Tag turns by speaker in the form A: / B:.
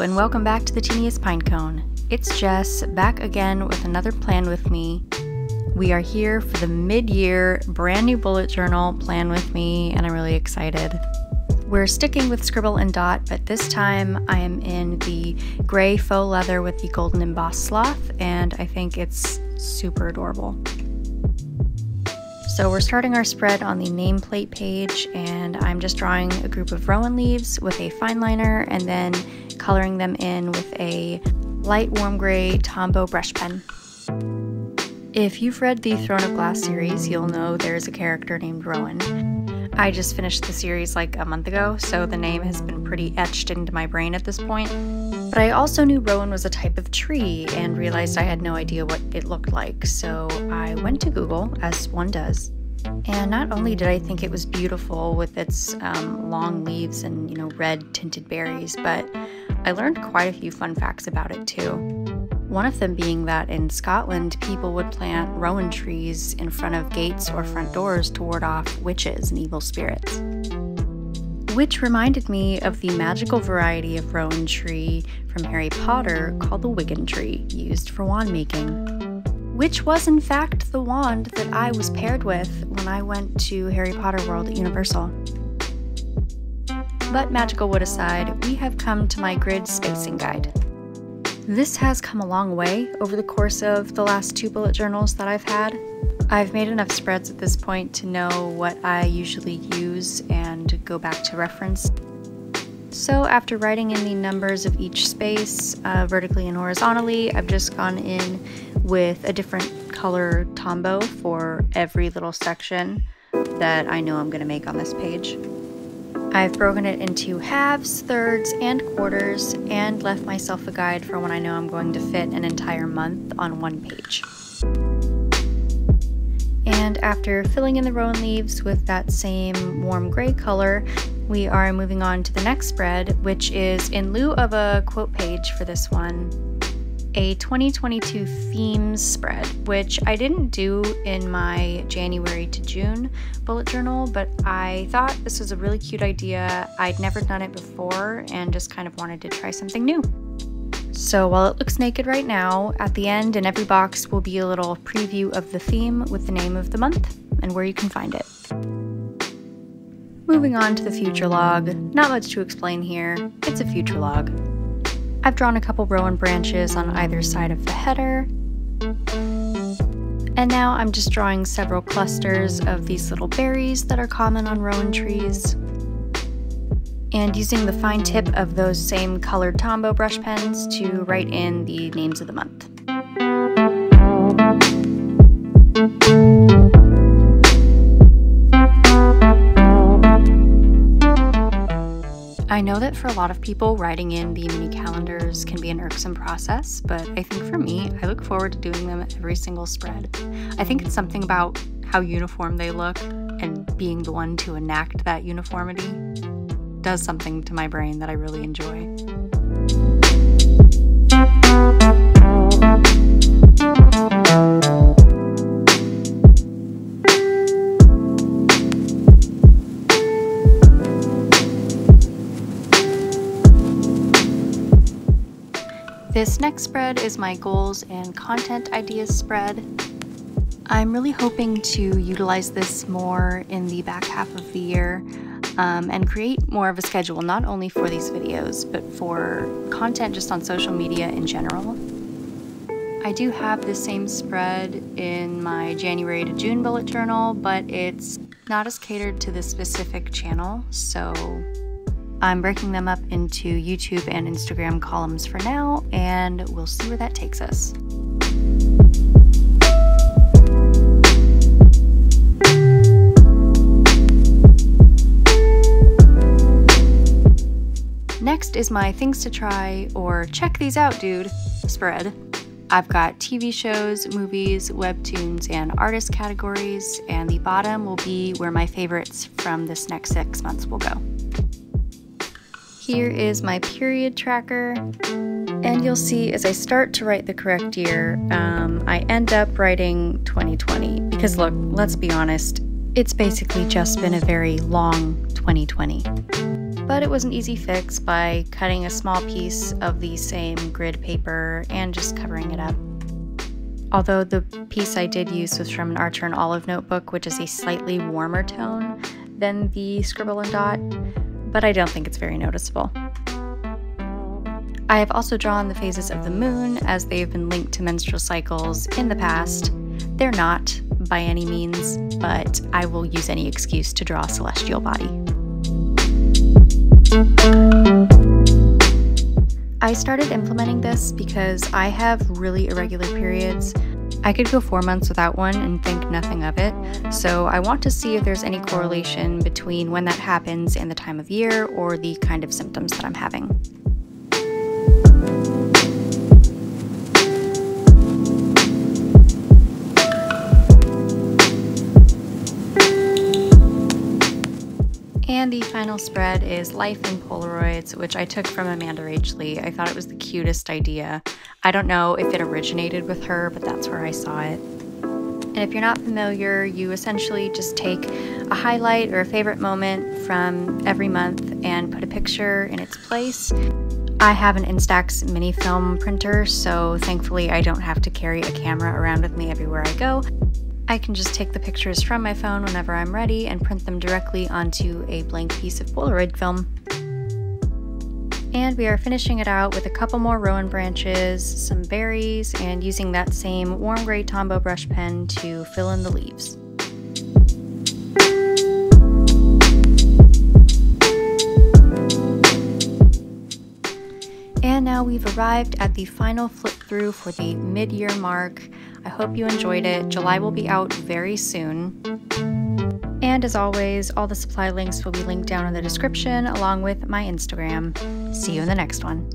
A: And welcome back to the Teeniest Pinecone. It's Jess, back again with another plan with me. We are here for the mid year brand new bullet journal plan with me, and I'm really excited. We're sticking with scribble and dot, but this time I am in the gray faux leather with the golden embossed sloth, and I think it's super adorable. So we're starting our spread on the nameplate page and I'm just drawing a group of rowan leaves with a fine liner and then coloring them in with a light warm gray Tombow brush pen. If you've read the Throne of Glass series, you'll know there's a character named Rowan. I just finished the series like a month ago, so the name has been pretty etched into my brain at this point. But I also knew rowan was a type of tree and realized I had no idea what it looked like, so I went to Google, as one does. And not only did I think it was beautiful with its um, long leaves and, you know, red tinted berries, but I learned quite a few fun facts about it too. One of them being that in Scotland, people would plant rowan trees in front of gates or front doors to ward off witches and evil spirits which reminded me of the magical variety of rowan tree from Harry Potter called the Wiggen tree, used for wand making. Which was, in fact, the wand that I was paired with when I went to Harry Potter World at Universal. But magical wood aside, we have come to my grid spacing guide. This has come a long way over the course of the last two bullet journals that I've had. I've made enough spreads at this point to know what I usually use and go back to reference. So after writing in the numbers of each space, uh, vertically and horizontally, I've just gone in with a different color Tombow for every little section that I know I'm going to make on this page. I've broken it into halves, thirds, and quarters, and left myself a guide for when I know I'm going to fit an entire month on one page. And after filling in the rowan leaves with that same warm gray color, we are moving on to the next spread, which is in lieu of a quote page for this one, a 2022 themes spread, which I didn't do in my January to June bullet journal, but I thought this was a really cute idea. I'd never done it before and just kind of wanted to try something new. So while it looks naked right now, at the end in every box will be a little preview of the theme with the name of the month and where you can find it. Moving on to the future log, not much to explain here, it's a future log. I've drawn a couple rowan branches on either side of the header, and now I'm just drawing several clusters of these little berries that are common on rowan trees and using the fine tip of those same colored Tombow brush pens to write in the names of the month. I know that for a lot of people, writing in the mini calendars can be an irksome process, but I think for me, I look forward to doing them every single spread. I think it's something about how uniform they look and being the one to enact that uniformity does something to my brain that I really enjoy. This next spread is my goals and content ideas spread. I'm really hoping to utilize this more in the back half of the year um, and create more of a schedule, not only for these videos, but for content just on social media in general. I do have the same spread in my January to June bullet journal, but it's not as catered to this specific channel, so I'm breaking them up into YouTube and Instagram columns for now, and we'll see where that takes us. Next is my things to try or check these out, dude spread. I've got TV shows, movies, webtoons, and artist categories, and the bottom will be where my favorites from this next six months will go. Here is my period tracker, and you'll see as I start to write the correct year, um, I end up writing 2020. Because look, let's be honest, it's basically just been a very long 2020. but it was an easy fix by cutting a small piece of the same grid paper and just covering it up. Although the piece I did use was from an Archer and Olive notebook, which is a slightly warmer tone than the Scribble and Dot, but I don't think it's very noticeable. I have also drawn the phases of the moon as they have been linked to menstrual cycles in the past. They're not by any means, but I will use any excuse to draw a celestial body. I started implementing this because I have really irregular periods. I could go four months without one and think nothing of it, so I want to see if there's any correlation between when that happens and the time of year or the kind of symptoms that I'm having. And the final spread is Life in Polaroids, which I took from Amanda Rach Lee. I thought it was the cutest idea. I don't know if it originated with her, but that's where I saw it. And if you're not familiar, you essentially just take a highlight or a favorite moment from every month and put a picture in its place. I have an Instax mini film printer, so thankfully I don't have to carry a camera around with me everywhere I go. I can just take the pictures from my phone whenever I'm ready and print them directly onto a blank piece of Polaroid film. And we are finishing it out with a couple more rowan branches, some berries, and using that same warm gray Tombow brush pen to fill in the leaves. And now we've arrived at the final flip through for the mid-year mark. I hope you enjoyed it. July will be out very soon. And as always, all the supply links will be linked down in the description along with my Instagram. See you in the next one.